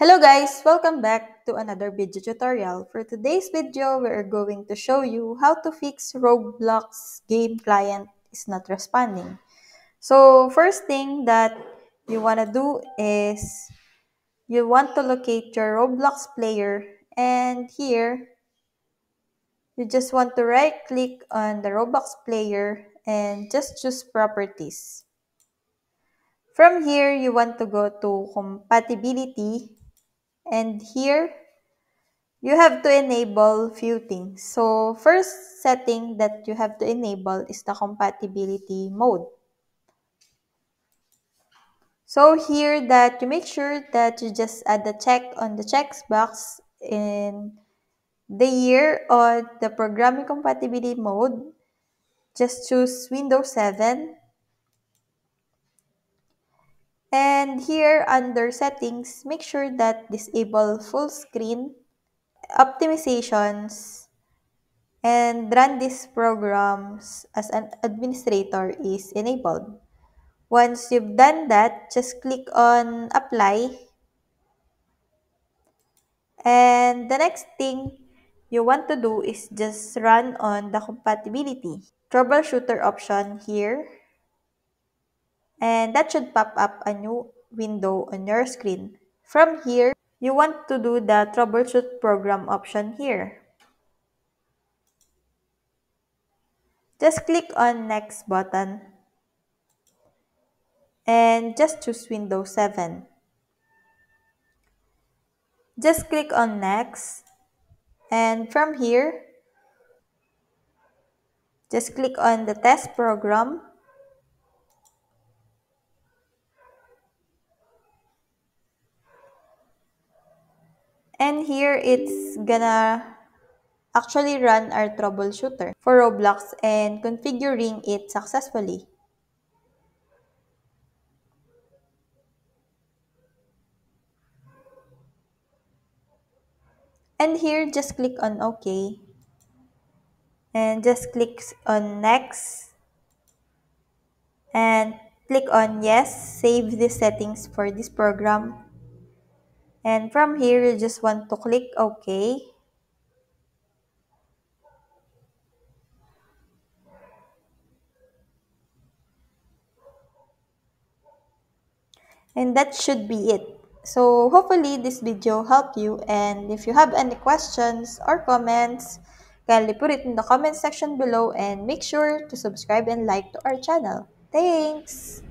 Hello guys! Welcome back to another video tutorial. For today's video, we are going to show you how to fix Roblox game client is not responding. So first thing that you want to do is you want to locate your Roblox player and here you just want to right click on the Roblox player and just choose properties. From here, you want to go to compatibility and here you have to enable few things. So first setting that you have to enable is the compatibility mode. So here that you make sure that you just add the check on the checks box in the year or the programming compatibility mode. Just choose Windows 7 And here under settings, make sure that disable full screen, optimizations, and run these programs as an administrator is enabled. Once you've done that, just click on apply. And the next thing you want to do is just run on the compatibility. Troubleshooter option here and that should pop up a new window on your screen. From here, you want to do the troubleshoot program option here. Just click on next button and just choose Windows 7. Just click on next and from here, just click on the test program And here it's gonna actually run our troubleshooter for Roblox and configuring it successfully. And here, just click on OK. And just click on Next. And click on Yes, save the settings for this program. And from here, you just want to click OK. And that should be it. So hopefully this video helped you and if you have any questions or comments, kindly put it in the comment section below and make sure to subscribe and like to our channel. Thanks!